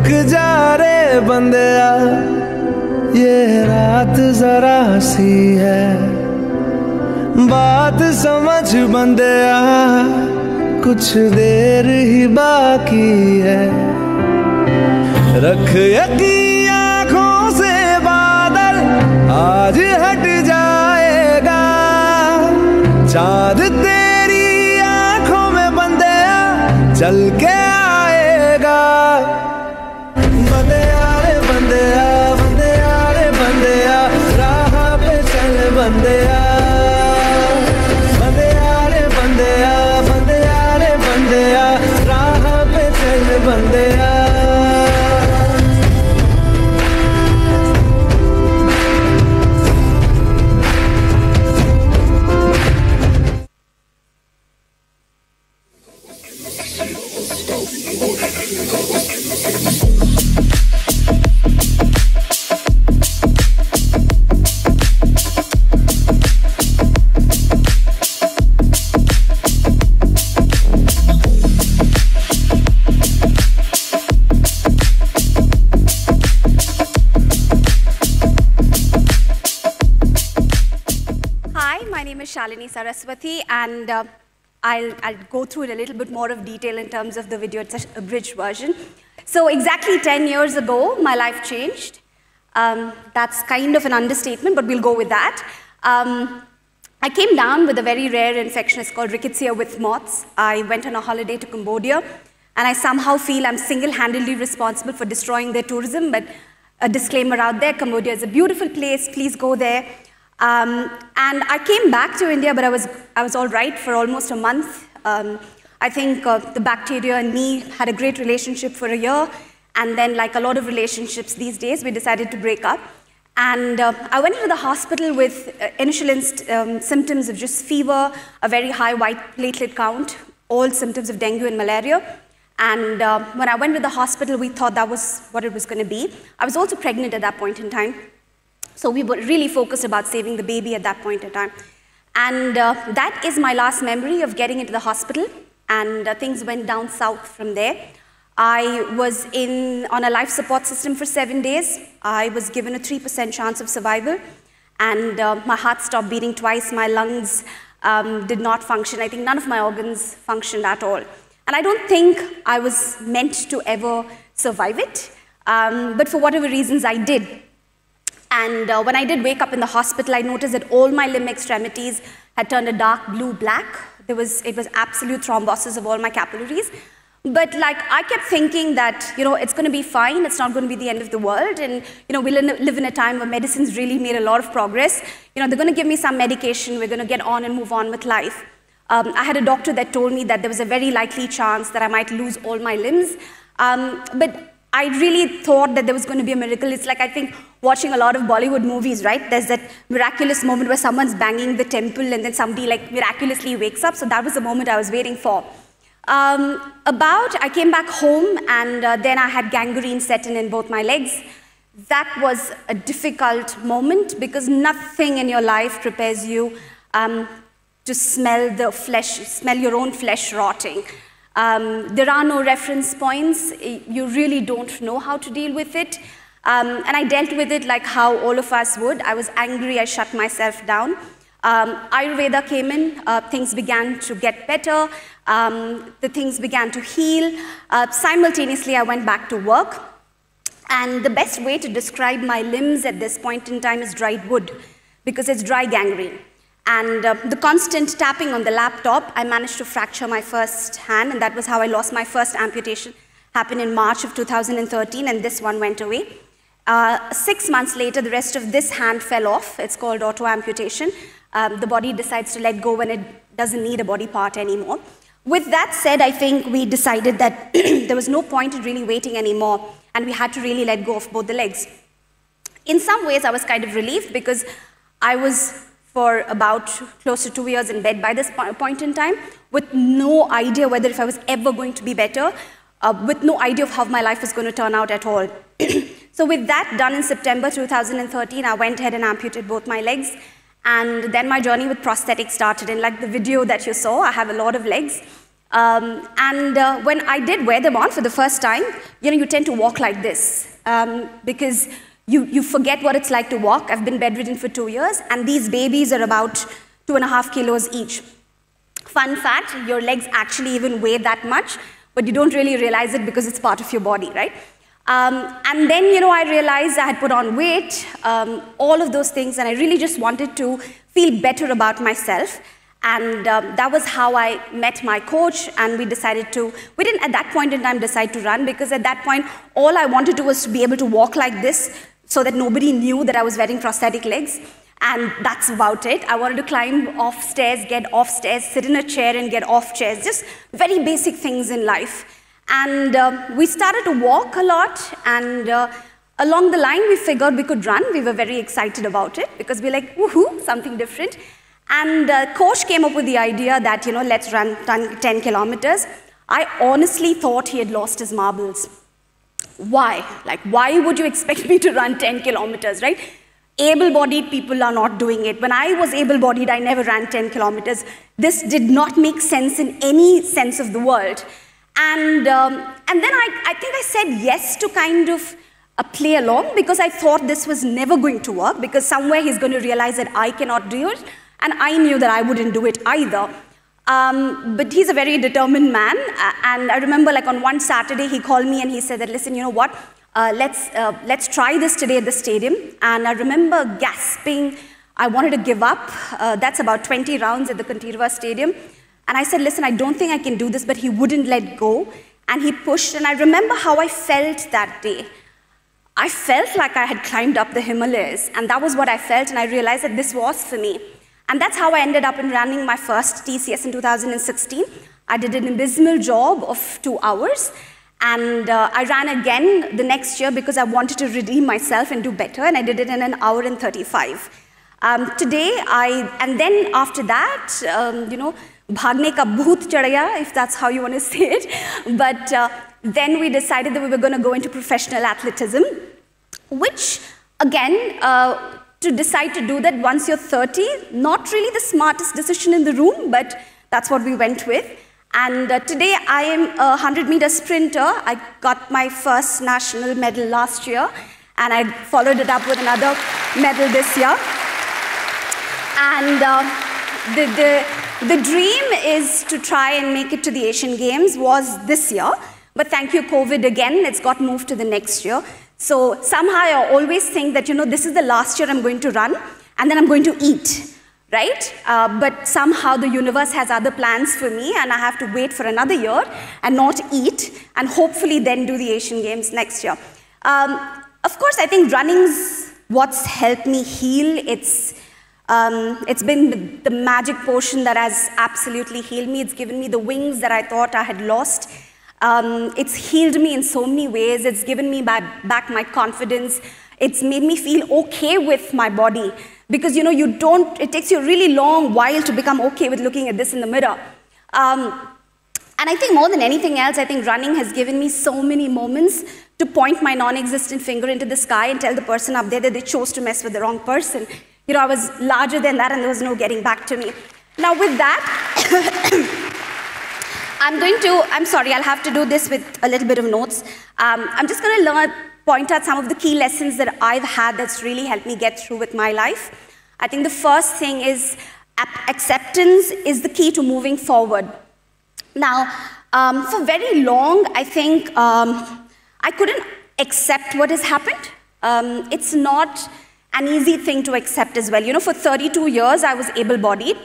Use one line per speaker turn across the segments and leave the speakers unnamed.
रुक जा रे बंदया, ये रात जरा सी है। बात समझ बंदया, कुछ देर ही बाकी है। रख यकी आँखों से बादल, आज हट जाएगा। चाँद तेरी आँखों में बंदया, चल के
Shalini Saraswathi, and uh, I'll, I'll go through it a little bit more of detail in terms of the video. It's a abridged version. So, exactly 10 years ago, my life changed. Um, that's kind of an understatement, but we'll go with that. Um, I came down with a very rare infection. It's called rickettsia with MODS. I went on a holiday to Cambodia, and I somehow feel I'm single handedly responsible for destroying their tourism. But a disclaimer out there Cambodia is a beautiful place, please go there. Um, and I came back to India, but I was, I was all right for almost a month. Um, I think uh, the bacteria and me had a great relationship for a year. And then, like a lot of relationships these days, we decided to break up. And uh, I went into the hospital with uh, initial um, symptoms of just fever, a very high white platelet count, all symptoms of dengue and malaria. And uh, when I went to the hospital, we thought that was what it was going to be. I was also pregnant at that point in time. So we were really focused about saving the baby at that point in time. And uh, that is my last memory of getting into the hospital. And uh, things went down south from there. I was in, on a life support system for seven days. I was given a 3% chance of survival. And uh, my heart stopped beating twice. My lungs um, did not function. I think none of my organs functioned at all. And I don't think I was meant to ever survive it. Um, but for whatever reasons, I did. And uh, when I did wake up in the hospital, I noticed that all my limb extremities had turned a dark blue black. There was, it was absolute thrombosis of all my capillaries. But like I kept thinking that, you know, it's going to be fine. It's not going to be the end of the world. And, you know, we live in a time where medicine's really made a lot of progress. You know, they're going to give me some medication. We're going to get on and move on with life. Um, I had a doctor that told me that there was a very likely chance that I might lose all my limbs. Um, but I really thought that there was going to be a miracle. It's like I think watching a lot of Bollywood movies, right? There's that miraculous moment where someone's banging the temple and then somebody like miraculously wakes up. So that was the moment I was waiting for. Um, about, I came back home and uh, then I had gangrene set in in both my legs. That was a difficult moment because nothing in your life prepares you um, to smell the flesh, smell your own flesh rotting. Um, there are no reference points. You really don't know how to deal with it. Um, and I dealt with it like how all of us would. I was angry, I shut myself down. Um, Ayurveda came in, uh, things began to get better, um, the things began to heal. Uh, simultaneously, I went back to work. And the best way to describe my limbs at this point in time is dried wood, because it's dry gangrene. And uh, the constant tapping on the laptop, I managed to fracture my first hand, and that was how I lost my first amputation. Happened in March of 2013, and this one went away. Uh, six months later, the rest of this hand fell off. It's called auto amputation. Um, the body decides to let go when it doesn't need a body part anymore. With that said, I think we decided that there was no point in really waiting anymore, and we had to really let go of both the legs. In some ways, I was kind of relieved because I was for about close to two years in bed by this point in time with no idea whether if I was ever going to be better, uh, with no idea of how my life was going to turn out at all. so with that done in September 2013, I went ahead and amputated both my legs. And then my journey with prosthetics started. And like the video that you saw, I have a lot of legs. Um, and uh, when I did wear them on for the first time, you know, you tend to walk like this um, because you, you forget what it's like to walk. I've been bedridden for two years, and these babies are about two and a half kilos each. Fun fact, your legs actually even weigh that much, but you don't really realize it because it's part of your body, right? Um, and then, you know, I realized I had put on weight, um, all of those things, and I really just wanted to feel better about myself. And um, that was how I met my coach, and we decided to, we didn't at that point in time decide to run because at that point, all I wanted to was to be able to walk like this so that nobody knew that I was wearing prosthetic legs. And that's about it. I wanted to climb off stairs, get off stairs, sit in a chair and get off chairs, just very basic things in life. And uh, we started to walk a lot, and uh, along the line, we figured we could run. We were very excited about it because we we're like, woohoo, something different. And uh, coach came up with the idea that, you know, let's run 10 kilometers. I honestly thought he had lost his marbles. Why? Like, why would you expect me to run 10 kilometers, right? Able bodied people are not doing it. When I was able bodied, I never ran 10 kilometers. This did not make sense in any sense of the world. And, um, and then I, I think I said yes to kind of uh, play along because I thought this was never going to work because somewhere he's going to realize that I cannot do it. And I knew that I wouldn't do it either. Um, but he's a very determined man. Uh, and I remember like on one Saturday, he called me and he said that, listen, you know what? Uh, let's, uh, let's try this today at the stadium. And I remember gasping. I wanted to give up. Uh, that's about 20 rounds at the Kanteerava Stadium. And I said, listen, I don't think I can do this, but he wouldn't let go. And he pushed, and I remember how I felt that day. I felt like I had climbed up the Himalayas, and that was what I felt, and I realized that this was for me. And that's how I ended up in running my first TCS in 2016. I did an abysmal job of two hours, and uh, I ran again the next year because I wanted to redeem myself and do better, and I did it in an hour and 35. Um, today, I, and then after that, um, you know, bhagne ka bhoot chadaya, if that's how you want to say it. But uh, then we decided that we were going to go into professional athleticism, which, again, uh, to decide to do that once you're 30, not really the smartest decision in the room, but that's what we went with. And uh, today I am a 100 meter sprinter. I got my first national medal last year, and I followed it up with another medal this year. And uh, the, the, the dream is to try and make it to the Asian Games was this year, but thank you, COVID, again, it's got moved to the next year. So somehow I always think that, you know, this is the last year I'm going to run, and then I'm going to eat, right? Uh, but somehow the universe has other plans for me, and I have to wait for another year and not eat, and hopefully then do the Asian Games next year. Um, of course, I think running's what's helped me heal. It's um, it's been the magic potion that has absolutely healed me. It's given me the wings that I thought I had lost. Um, it's healed me in so many ways. It's given me back my confidence. It's made me feel okay with my body. Because, you know, you don't, it takes you a really long while to become okay with looking at this in the mirror. Um, and I think more than anything else, I think running has given me so many moments to point my non existent finger into the sky and tell the person up there that they chose to mess with the wrong person. You know, I was larger than that and there was no getting back to me. Now with that, I'm going to, I'm sorry, I'll have to do this with a little bit of notes. Um, I'm just going to learn, point out some of the key lessons that I've had that's really helped me get through with my life. I think the first thing is acceptance is the key to moving forward. Now, um, for very long, I think um, I couldn't accept what has happened. Um, it's not an easy thing to accept as well. You know, for 32 years, I was able bodied.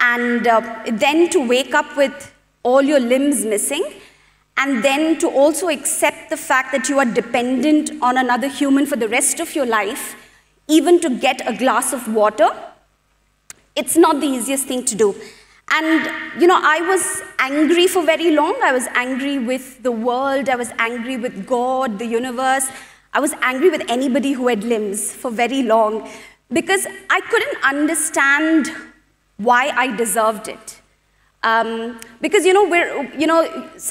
And uh, then to wake up with all your limbs missing, and then to also accept the fact that you are dependent on another human for the rest of your life, even to get a glass of water, it's not the easiest thing to do. And, you know, I was angry for very long. I was angry with the world. I was angry with God, the universe. I was angry with anybody who had limbs for very long because I couldn't understand why I deserved it. Um, because, you know, we're, you know,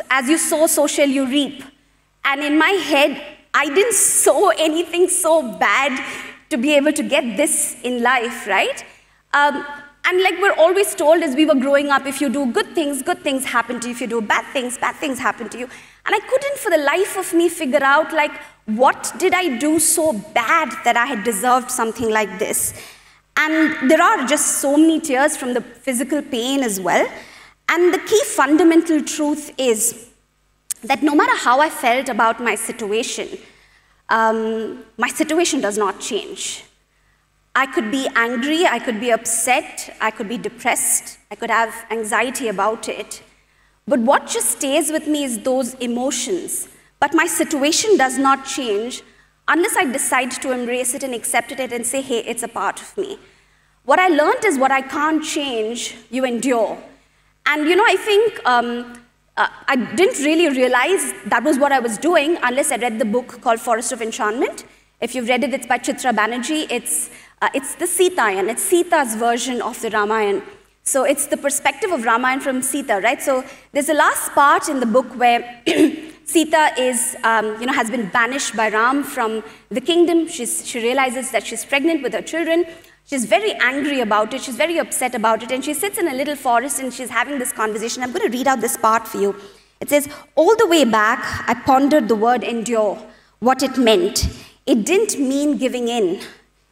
as you sow, so shall you reap. And in my head, I didn't sow anything so bad to be able to get this in life, right? Um, And like we're always told as we were growing up, if you do good things, good things happen to you. If you do bad things, bad things happen to you. And I couldn't for the life of me figure out like, what did I do so bad that I had deserved something like this? And there are just so many tears from the physical pain as well. And the key fundamental truth is that no matter how I felt about my situation, um, my situation does not change. I could be angry, I could be upset, I could be depressed, I could have anxiety about it. But what just stays with me is those emotions. But my situation does not change unless I decide to embrace it and accept it and say, hey, it's a part of me. What I learned is what I can't change, you endure. And you know, I think um, uh, I didn't really realize that was what I was doing unless I read the book called Forest of Enchantment. If you've read it, it's by Chitra Banerjee. It's, uh, it's the Sitayan, it's Sita's version of the Ramayana. So it's the perspective of Ramayana from Sita, right? So there's a last part in the book where Sita is, um, you know, has been banished by Ram from the kingdom. She's, she realizes that she's pregnant with her children. She's very angry about it. She's very upset about it. And she sits in a little forest and she's having this conversation. I'm going to read out this part for you. It says, All the way back, I pondered the word endure, what it meant. It didn't mean giving in,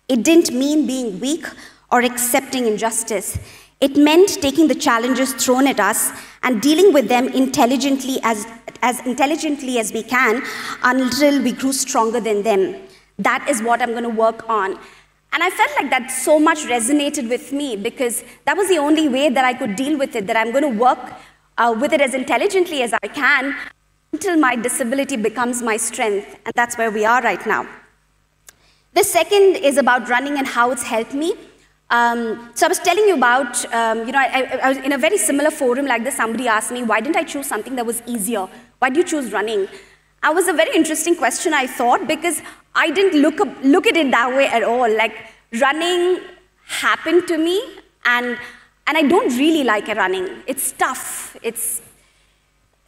it didn't mean being weak or accepting injustice. It meant taking the challenges thrown at us and dealing with them intelligently as, as intelligently as we can until we grew stronger than them. That is what I'm going to work on. And I felt like that so much resonated with me because that was the only way that I could deal with it, that I'm going to work uh, with it as intelligently as I can until my disability becomes my strength. And that's where we are right now. The second is about running and how it's helped me. Um, so I was telling you about, um, you know, I, I, was in a very similar forum like this. Somebody asked me, why didn't I choose something that was easier? Why do you choose running? That was a very interesting question, I thought, because I didn't look, up, look at it that way at all. Like, running happened to me, and, and I don't really like running. It's tough. It's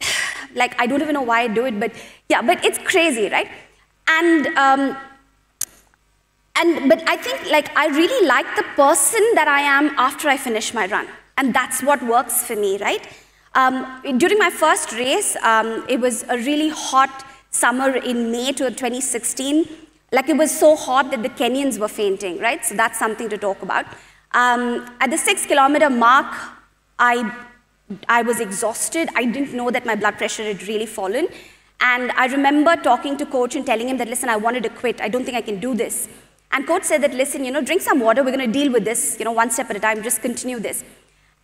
like, I don't even know why I do it, but yeah, but it's crazy, right? And, um, and but I think like I really like the person that I am after I finish my run. And that's what works for me, right? Um, during my first race, um, it was a really hot summer in May to 2016. Like it was so hot that the Kenyans were fainting, right? So that's something to talk about. Um, at the six kilometer mark, I, I was exhausted. I didn't know that my blood pressure had really fallen. And I remember talking to coach and telling him that, listen, I wanted to quit. I don't think I can do this. And coach said that, listen, you know, drink some water. We're going to deal with this, you know, one step at a time. Just continue this.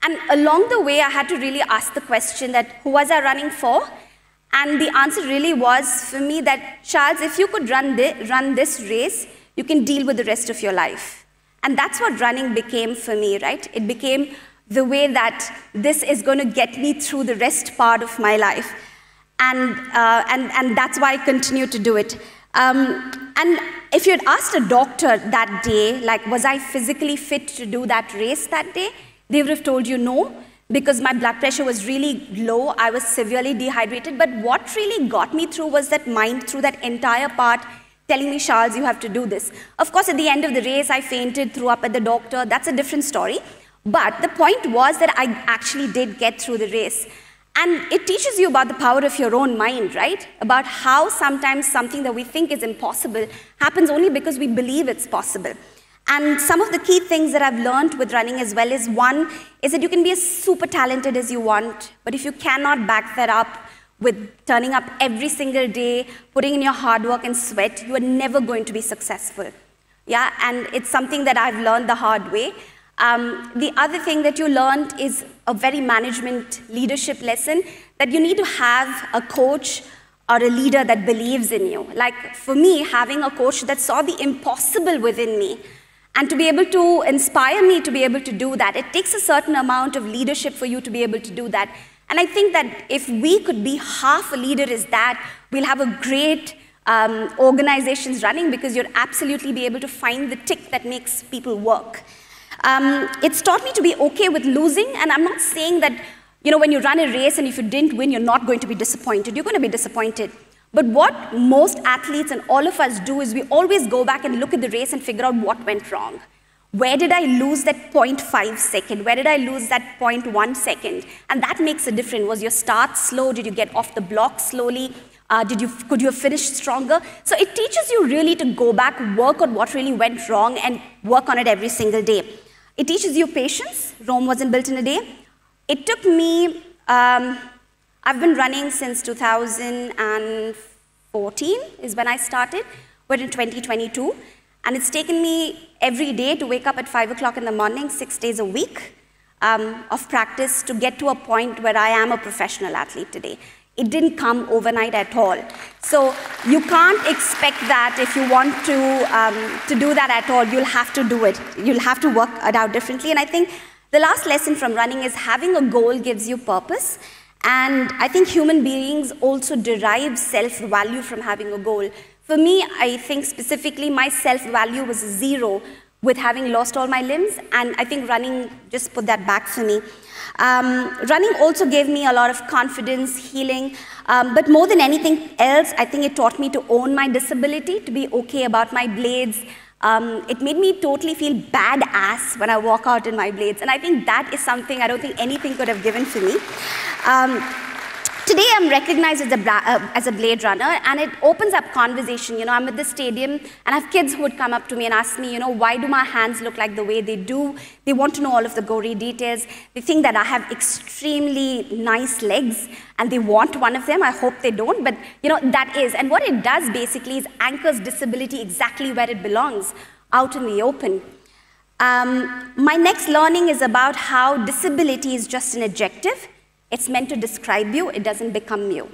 And along the way, I had to really ask the question that who was I running for? And the answer really was for me that, Charles, if you could run, this, run this race, you can deal with the rest of your life. And that's what running became for me, right? It became the way that this is going to get me through the rest part of my life. And, uh, and, and that's why I continue to do it. Um, and if you had asked a doctor that day, like, was I physically fit to do that race that day? They would have told you no because my blood pressure was really low. I was severely dehydrated. But what really got me through was that mind through that entire part telling me, Charles, you have to do this. Of course, at the end of the race, I fainted, threw up at the doctor. That's a different story. But the point was that I actually did get through the race. And it teaches you about the power of your own mind, right? About how sometimes something that we think is impossible happens only because we believe it's possible. And some of the key things that I've learned with running as well is one is that you can be as super talented as you want, but if you cannot back that up with turning up every single day, putting in your hard work and sweat, you are never going to be successful. Yeah, and it's something that I've learned the hard way. Um, the other thing that you learned is a very management leadership lesson that you need to have a coach or a leader that believes in you. Like for me, having a coach that saw the impossible within me and to be able to inspire me to be able to do that, it takes a certain amount of leadership for you to be able to do that. And I think that if we could be half a leader is that, we'll have a great um, organizations running because you'll absolutely be able to find the tick that makes people work. Um, it's taught me to be okay with losing, and I'm not saying that, you know, when you run a race and if you didn't win, you're not going to be disappointed. You're going to be disappointed. But what most athletes and all of us do is we always go back and look at the race and figure out what went wrong. where did I lose that 0.5 second? Where did I lose that 0.1 second? And that makes a difference. Was your start slow? Did you get off the block slowly? Uh, did you, could you have finished stronger? So it teaches you really to go back, work on what really went wrong, and work on it every single day. It teaches you patience. Rome wasn't built in a day. It took me, um, I've been running since 2014 is when I started. We're in 2022. And it's taken me every day to wake up at 5 o'clock in the morning, six days a week um, of practice to get to a point where I am a professional athlete today. It didn't come overnight at all. So you can't expect that if you want to, um, to do that at all, you'll have to do it. You'll have to work it out differently. And I think the last lesson from running is having a goal gives you purpose. And I think human beings also derive self-value from having a goal. For me, I think specifically my self-value was zero with having lost all my limbs, and I think running just put that back for me. Um, running also gave me a lot of confidence, healing, um, but more than anything else, I think it taught me to own my disability, to be okay about my blades. Um, it made me totally feel badass when I walk out in my blades, and I think that is something I don't think anything could have given to me. Um, Today I'm recognized as a, uh, as a blade runner and it opens up conversation. You know, I'm at the stadium and I have kids who would come up to me and ask me, you know, why do my hands look like the way they do? They want to know all of the gory details. They think that I have extremely nice legs and they want one of them. I hope they don't, but you know, that is. And what it does basically is anchors disability exactly where it belongs, out in the open. Um, my next learning is about how disability is just an adjective it's meant to describe you, it doesn't become you.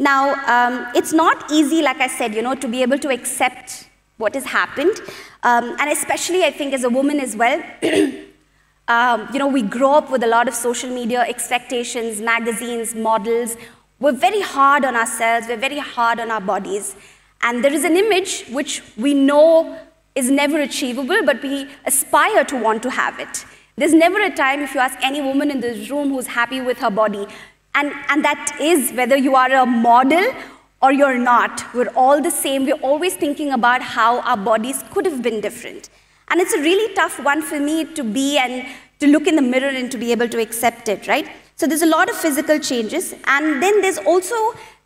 Now, um, it's not easy, like I said, you know, to be able to accept what has happened. Um, and especially, I think, as a woman as well, um, you know, we grow up with a lot of social media expectations, magazines, models. We're very hard on ourselves, we're very hard on our bodies. And there is an image which we know is never achievable, but we aspire to want to have it. There's never a time, if you ask any woman in this room who's happy with her body, and, and that is whether you are a model or you're not. We're all the same. We're always thinking about how our bodies could have been different. And it's a really tough one for me to be and to look in the mirror and to be able to accept it, right? So there's a lot of physical changes. And then there's also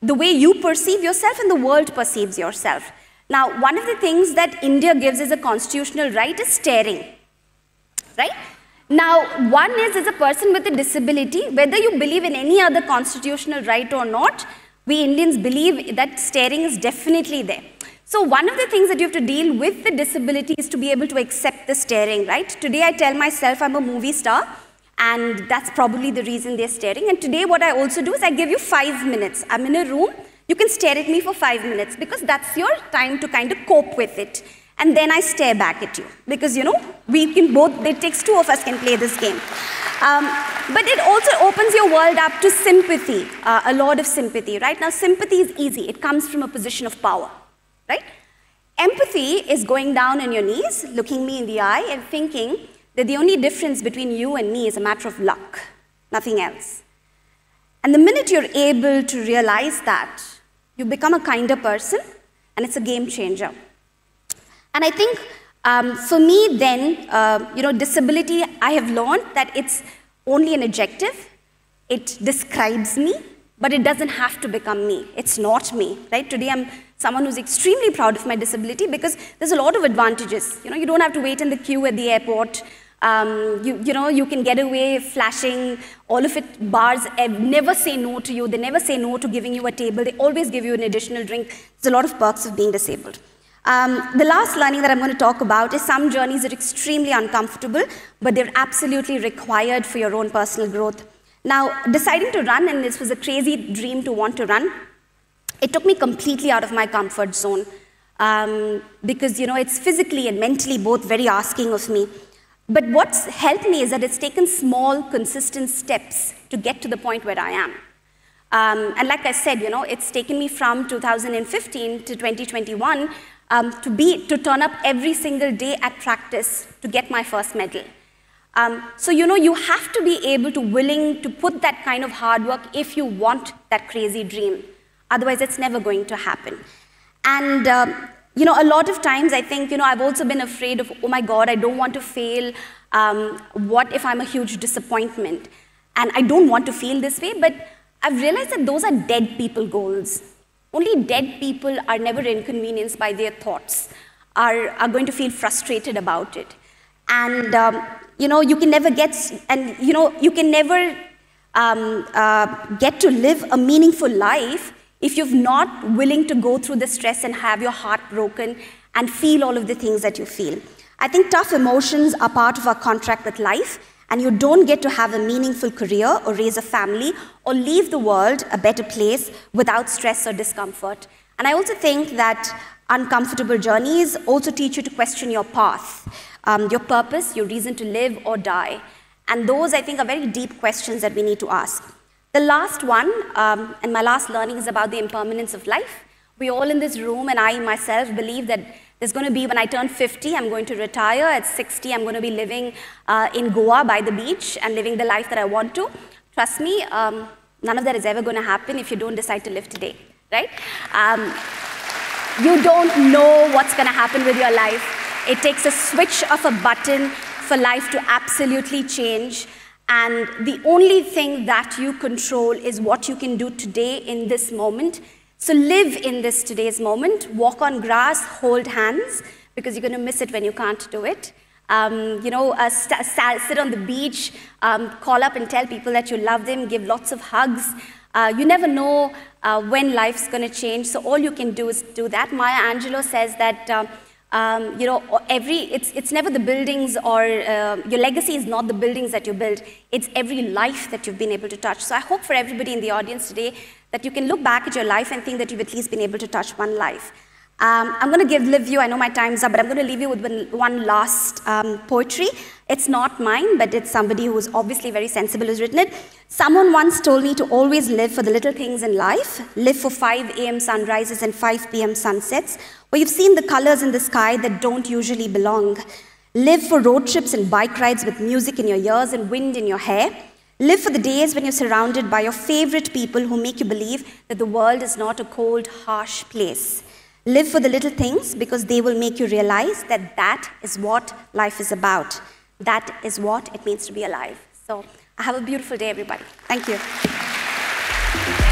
the way you perceive yourself and the world perceives yourself. Now, one of the things that India gives as a constitutional right is staring, right? Now, one is as a person with a disability, whether you believe in any other constitutional right or not, we Indians believe that staring is definitely there. So one of the things that you have to deal with the disability is to be able to accept the staring, right? Today I tell myself I'm a movie star, and that's probably the reason they're staring. And today what I also do is I give you five minutes. I'm in a room, you can stare at me for five minutes because that's your time to kind of cope with it and then I stare back at you. Because, you know, we can both, it takes two of us can play this game. Um, but it also opens your world up to sympathy, uh, a lot of sympathy, right? Now, sympathy is easy. It comes from a position of power, right? Empathy is going down on your knees, looking me in the eye and thinking that the only difference between you and me is a matter of luck, nothing else. And the minute you're able to realize that, you become a kinder person, and it's a game changer. And I think um, for me then, uh, you know, disability, I have learned that it's only an adjective. It describes me, but it doesn't have to become me. It's not me, right? Today I'm someone who's extremely proud of my disability because there's a lot of advantages. You know, you don't have to wait in the queue at the airport. Um, you, you know, you can get away flashing all of it. Bars never say no to you. They never say no to giving you a table. They always give you an additional drink. There's a lot of perks of being disabled. Um, the last learning that I'm going to talk about is some journeys are extremely uncomfortable, but they're absolutely required for your own personal growth. Now, deciding to run, and this was a crazy dream to want to run, it took me completely out of my comfort zone um, because, you know, it's physically and mentally both very asking of me. But what's helped me is that it's taken small, consistent steps to get to the point where I am. Um, and like I said, you know, it's taken me from 2015 to 2021 um, to, be, to turn up every single day at practice to get my first medal. Um, so, you know, you have to be able to willing to put that kind of hard work if you want that crazy dream. Otherwise, it's never going to happen. And um, you know, a lot of times I think, you know, I've also been afraid of, oh my God, I don't want to fail. Um, what if I'm a huge disappointment? And I don't want to feel this way, but I've realized that those are dead people goals. Only dead people are never inconvenienced by their thoughts, are, are going to feel frustrated about it. And, um, you know, you can never get, and, you know, you can never um, uh, get to live a meaningful life if you're not willing to go through the stress and have your heart broken and feel all of the things that you feel. I think tough emotions are part of our contract with life, and you don't get to have a meaningful career or raise a family or leave the world a better place without stress or discomfort. And I also think that uncomfortable journeys also teach you to question your path, um, your purpose, your reason to live or die. And those, I think, are very deep questions that we need to ask. The last one, um, and my last learning is about the impermanence of life. We all in this room, and I myself, believe that there's going to be, when I turn 50, I'm going to retire. At 60, I'm going to be living uh, in Goa by the beach and living the life that I want to. Trust me, um, none of that is ever going to happen if you don't decide to live today, right? Um, you don't know what's going to happen with your life. It takes a switch of a button for life to absolutely change. And the only thing that you control is what you can do today in this moment so live in this today's moment, walk on grass, hold hands, because you're going to miss it when you can't do it. Um, you know, uh, sit on the beach, um, call up and tell people that you love them, give lots of hugs. Uh, you never know uh, when life's going to change, so all you can do is do that. Maya Angelou says that um, um, you know, every, it's, it's never the buildings or uh, your legacy is not the buildings that you build, it's every life that you've been able to touch. So I hope for everybody in the audience today that you can look back at your life and think that you've at least been able to touch one life. Um, I'm going to give live you, I know my time's up, but I'm going to leave you with one, one last um, poetry. It's not mine, but it's somebody who's obviously very sensible who's written it. Someone once told me to always live for the little things in life, live for 5 a.m. sunrises and 5 p.m. sunsets, where you've seen the colors in the sky that don't usually belong. Live for road trips and bike rides with music in your ears and wind in your hair. Live for the days when you're surrounded by your favorite people who make you believe that the world is not a cold, harsh place. Live for the little things because they will make you realize that that is what life is about. That is what it means to be alive. So, have a beautiful day, everybody. Thank you.